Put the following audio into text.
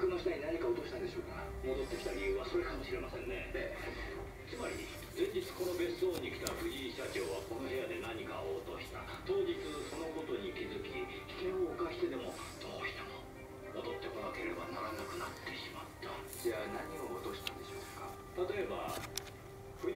服の下に何か落としたんでしょうか。戻ってきた理由はそれかもしれませんね。え。つまり前日この別荘に来た藤井社長はこの部屋で何かを落とした。当日そのことに気づき危険を冒してでもどうしても戻ってこなければならなくなってしまった。じゃあ何を